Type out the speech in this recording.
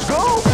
let's go!